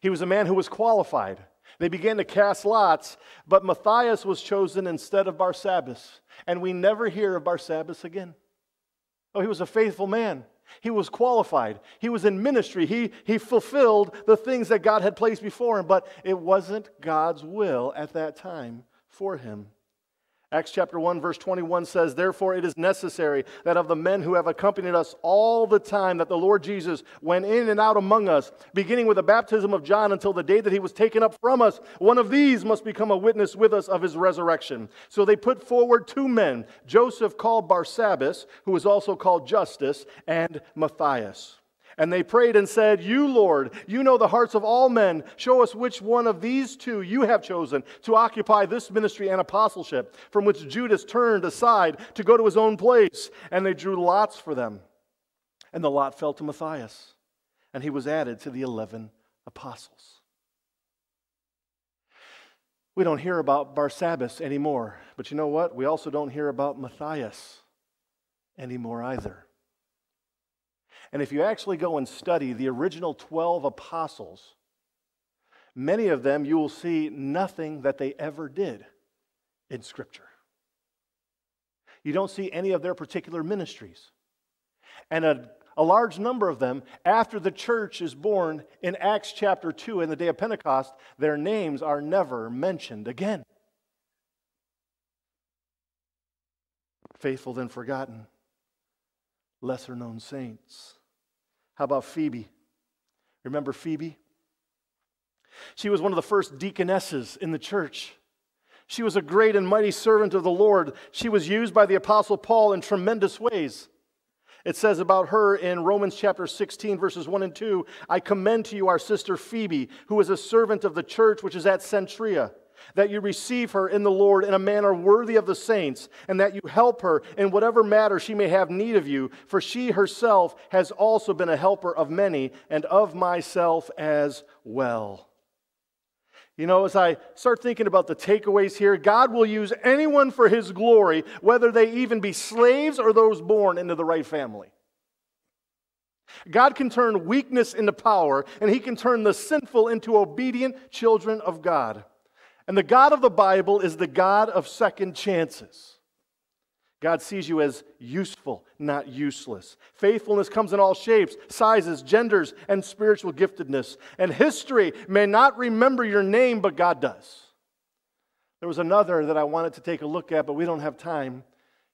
He was a man who was qualified. They began to cast lots, but Matthias was chosen instead of Barsabbas. And we never hear of Barsabbas again. Oh, he was a faithful man. He was qualified. He was in ministry. He, he fulfilled the things that God had placed before him, but it wasn't God's will at that time for him. Acts chapter 1, verse 21 says, Therefore it is necessary that of the men who have accompanied us all the time that the Lord Jesus went in and out among us, beginning with the baptism of John until the day that he was taken up from us, one of these must become a witness with us of his resurrection. So they put forward two men, Joseph called Barsabbas, who was also called Justus, and Matthias. And they prayed and said, You, Lord, you know the hearts of all men. Show us which one of these two you have chosen to occupy this ministry and apostleship, from which Judas turned aside to go to his own place. And they drew lots for them. And the lot fell to Matthias, and he was added to the eleven apostles. We don't hear about Barsabbas anymore, but you know what? We also don't hear about Matthias anymore either. And if you actually go and study the original 12 apostles, many of them you will see nothing that they ever did in Scripture. You don't see any of their particular ministries. And a, a large number of them, after the church is born in Acts chapter 2 in the day of Pentecost, their names are never mentioned again. Faithful then forgotten, lesser known saints. How about Phoebe? Remember Phoebe? She was one of the first deaconesses in the church. She was a great and mighty servant of the Lord. She was used by the Apostle Paul in tremendous ways. It says about her in Romans chapter 16, verses 1 and 2 I commend to you our sister Phoebe, who is a servant of the church which is at Cenchrea that you receive her in the Lord in a manner worthy of the saints, and that you help her in whatever matter she may have need of you, for she herself has also been a helper of many, and of myself as well. You know, as I start thinking about the takeaways here, God will use anyone for his glory, whether they even be slaves or those born into the right family. God can turn weakness into power, and he can turn the sinful into obedient children of God. And the God of the Bible is the God of second chances. God sees you as useful, not useless. Faithfulness comes in all shapes, sizes, genders, and spiritual giftedness. And history may not remember your name, but God does. There was another that I wanted to take a look at, but we don't have time.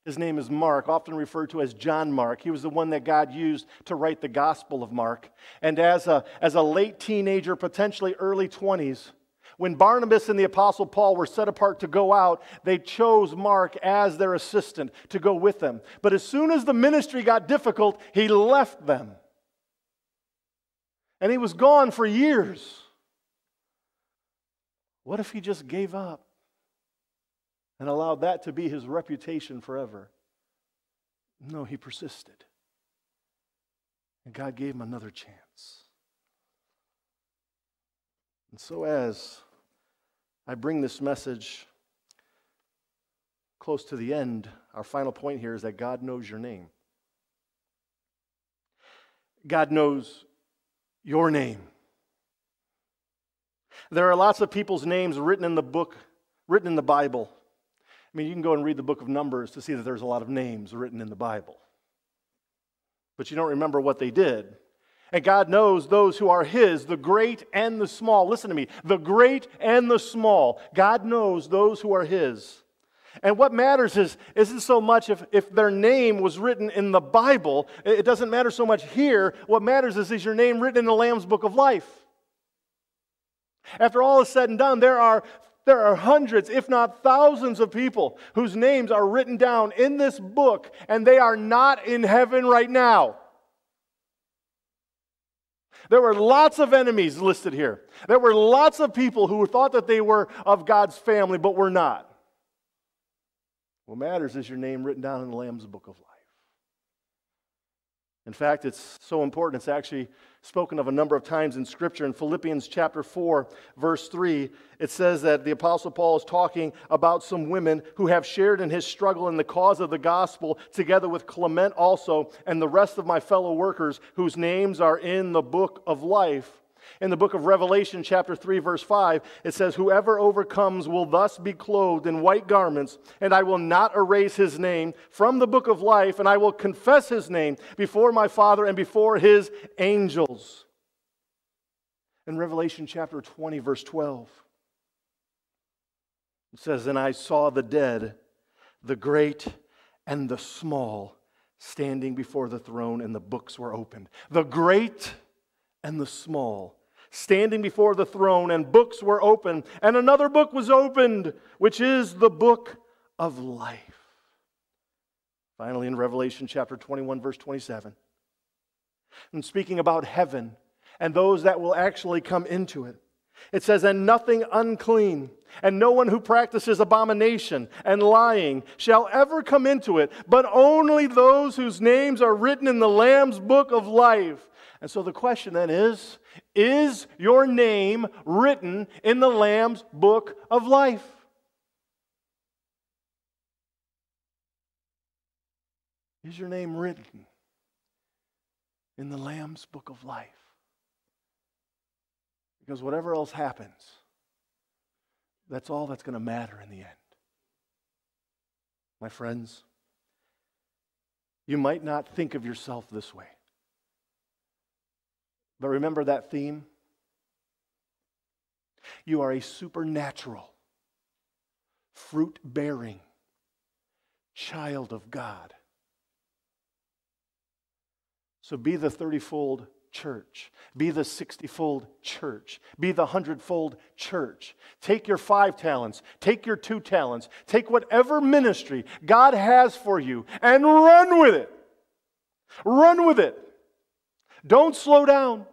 His name is Mark, often referred to as John Mark. He was the one that God used to write the Gospel of Mark. And as a, as a late teenager, potentially early 20s, when Barnabas and the Apostle Paul were set apart to go out, they chose Mark as their assistant to go with them. But as soon as the ministry got difficult, he left them. And he was gone for years. What if he just gave up and allowed that to be his reputation forever? No, he persisted. And God gave him another chance. And so, as I bring this message close to the end. Our final point here is that God knows your name. God knows your name. There are lots of people's names written in the book, written in the Bible. I mean, you can go and read the book of Numbers to see that there's a lot of names written in the Bible. But you don't remember what they did. And God knows those who are His, the great and the small. Listen to me, the great and the small. God knows those who are His. And what matters is, isn't so much if, if their name was written in the Bible, it doesn't matter so much here. What matters is, is your name written in the Lamb's Book of Life? After all is said and done, there are, there are hundreds, if not thousands, of people whose names are written down in this book, and they are not in heaven right now. There were lots of enemies listed here. There were lots of people who thought that they were of God's family, but were not. What matters is your name written down in the Lamb's book of life. In fact, it's so important, it's actually spoken of a number of times in Scripture. In Philippians chapter 4, verse 3, it says that the Apostle Paul is talking about some women who have shared in his struggle in the cause of the gospel, together with Clement also, and the rest of my fellow workers whose names are in the book of life. In the book of Revelation, chapter 3, verse 5, it says, Whoever overcomes will thus be clothed in white garments, and I will not erase his name from the book of life, and I will confess his name before my Father and before his angels. In Revelation chapter 20, verse 12, it says, And I saw the dead, the great and the small, standing before the throne, and the books were opened. The great and the small standing before the throne, and books were opened, and another book was opened, which is the book of life. Finally, in Revelation chapter 21, verse 27, And speaking about heaven and those that will actually come into it. It says, And nothing unclean, and no one who practices abomination and lying shall ever come into it, but only those whose names are written in the Lamb's book of life. And so the question then is Is your name written in the Lamb's book of life? Is your name written in the Lamb's book of life? Because whatever else happens, that's all that's going to matter in the end. My friends, you might not think of yourself this way. But remember that theme? You are a supernatural, fruit bearing child of God. So be the 30 fold church. Be the 60 fold church. Be the 100 fold church. Take your five talents, take your two talents, take whatever ministry God has for you and run with it. Run with it. Don't slow down.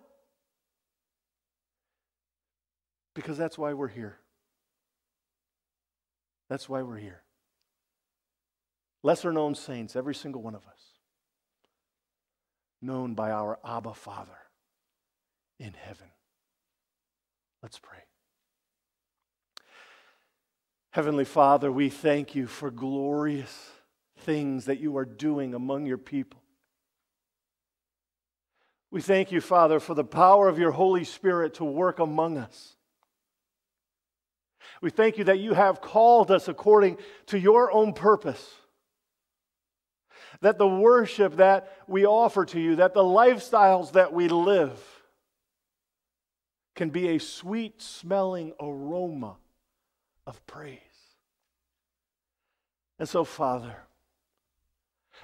Because that's why we're here. That's why we're here. Lesser known saints, every single one of us known by our Abba Father in heaven. Let's pray. Heavenly Father, we thank you for glorious things that you are doing among your people. We thank you, Father, for the power of your Holy Spirit to work among us. We thank you that you have called us according to your own purpose that the worship that we offer to you, that the lifestyles that we live can be a sweet smelling aroma of praise. And so, Father,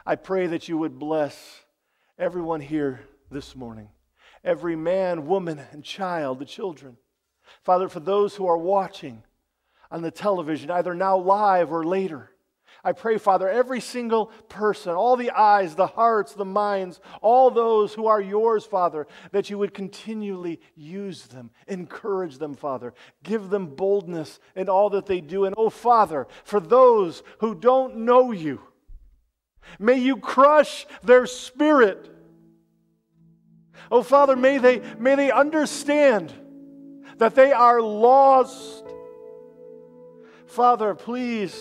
I pray that you would bless everyone here this morning, every man, woman, and child, the children. Father, for those who are watching on the television, either now live or later, I pray, Father, every single person, all the eyes, the hearts, the minds, all those who are yours, Father, that you would continually use them, encourage them, Father, give them boldness in all that they do. And, oh, Father, for those who don't know you, may you crush their spirit. Oh, Father, may they, may they understand that they are lost. Father, please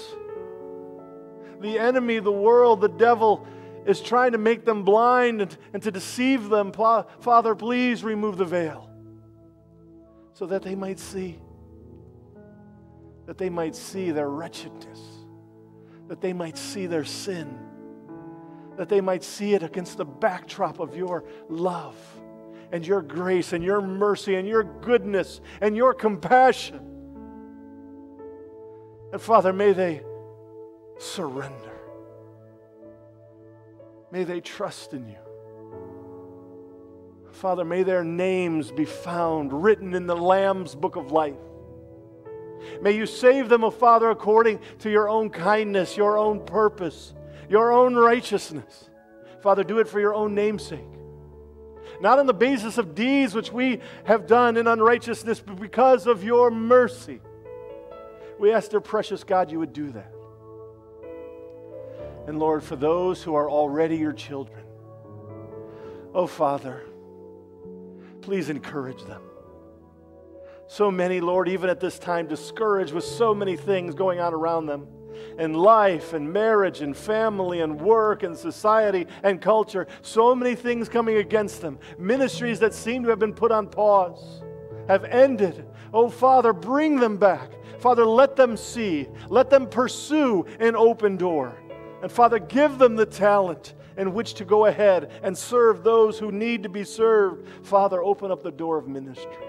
the enemy, the world, the devil is trying to make them blind and, and to deceive them. Father, please remove the veil so that they might see, that they might see their wretchedness, that they might see their sin, that they might see it against the backdrop of your love and your grace and your mercy and your goodness and your compassion. And Father, may they surrender. May they trust in you. Father, may their names be found written in the Lamb's book of life. May you save them, O oh Father, according to your own kindness, your own purpose, your own righteousness. Father, do it for your own namesake. Not on the basis of deeds which we have done in unrighteousness, but because of your mercy. We ask, dear precious God, you would do that. And Lord, for those who are already your children, oh Father, please encourage them. So many, Lord, even at this time, discouraged with so many things going on around them in life and marriage and family and work and society and culture. So many things coming against them. Ministries that seem to have been put on pause have ended. Oh, Father, bring them back. Father, let them see. Let them pursue an open door. And Father, give them the talent in which to go ahead and serve those who need to be served. Father, open up the door of ministry.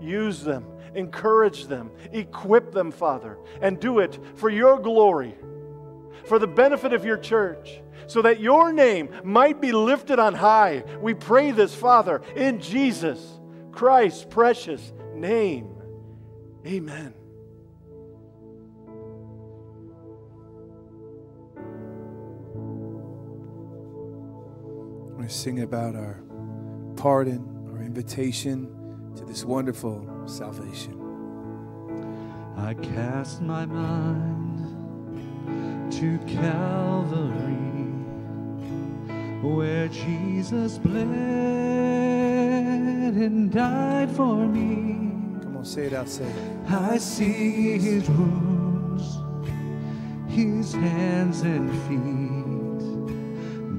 Use them, encourage them, equip them, Father, and do it for your glory, for the benefit of your church, so that your name might be lifted on high. We pray this, Father, in Jesus Christ's precious name. Amen. we sing about our pardon, our invitation to this wonderful salvation. I cast my mind to Calvary, where Jesus bled and died for me. Come on, say it out, say it. I see his wounds, his hands and feet,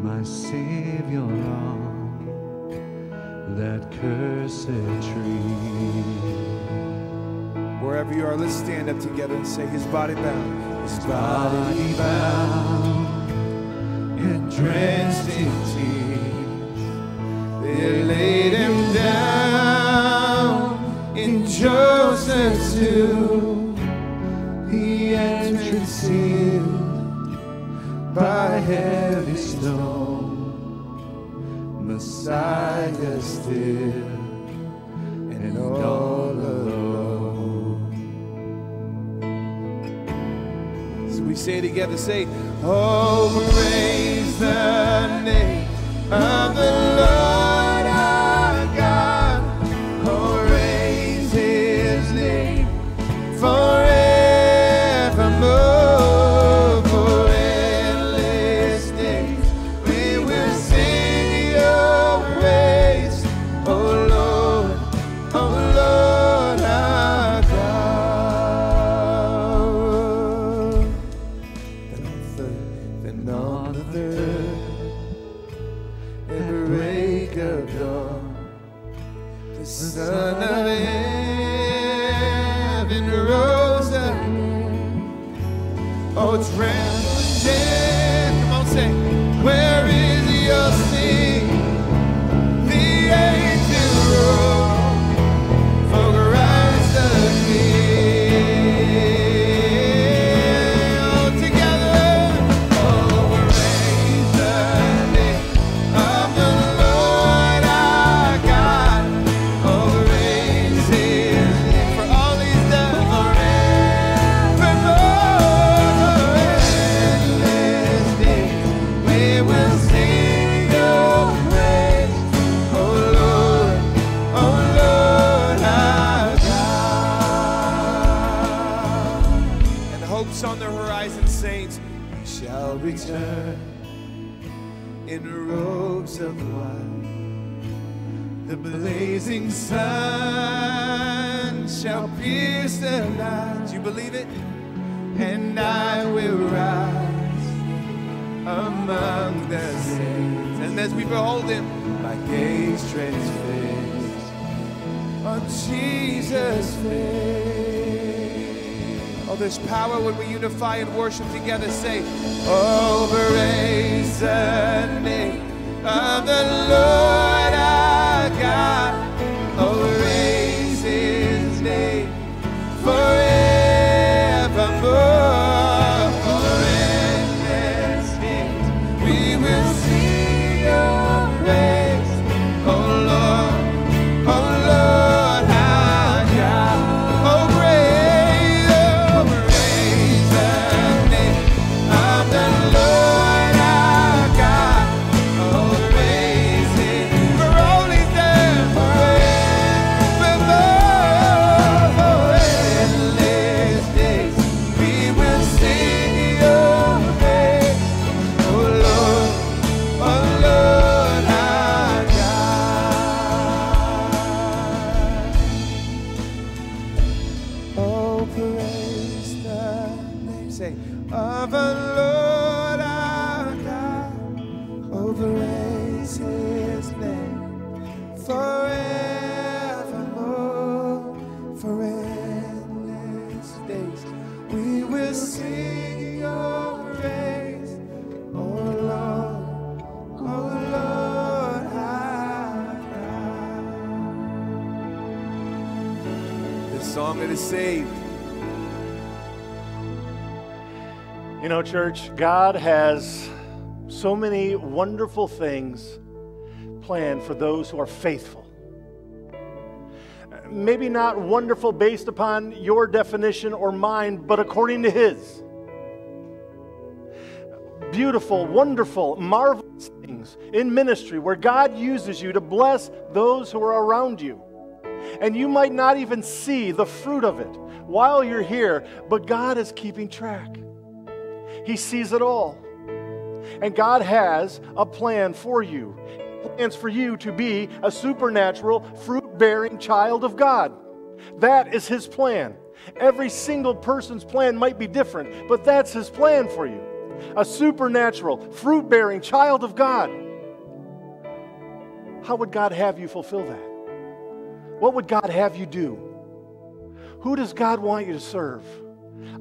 my Savior that cursed tree. Wherever you are, let's stand up together and say, His body bound. His body bound and drenched in tears. They laid him down in Joseph's tomb. The entrance sealed by heavy stone. Messiah still and all alone. So we say together, say, Oh, praise the name of the there's power when we unify and worship together. Say, Oh, praise the name of the Lord church, God has so many wonderful things planned for those who are faithful. Maybe not wonderful based upon your definition or mine, but according to His. Beautiful, wonderful, marvelous things in ministry where God uses you to bless those who are around you. And you might not even see the fruit of it while you're here, but God is keeping track. He sees it all. And God has a plan for you. Plans for you to be a supernatural, fruit bearing child of God. That is His plan. Every single person's plan might be different, but that's His plan for you. A supernatural, fruit bearing child of God. How would God have you fulfill that? What would God have you do? Who does God want you to serve?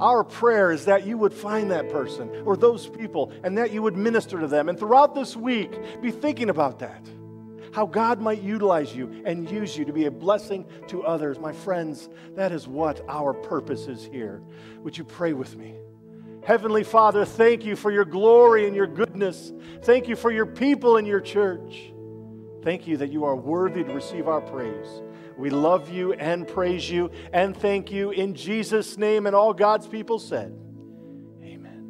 Our prayer is that you would find that person or those people and that you would minister to them. And throughout this week, be thinking about that. How God might utilize you and use you to be a blessing to others. My friends, that is what our purpose is here. Would you pray with me? Heavenly Father, thank you for your glory and your goodness. Thank you for your people and your church. Thank you that you are worthy to receive our praise. We love you and praise you and thank you in Jesus' name. And all God's people said, Amen.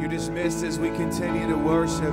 You're dismissed as we continue to worship.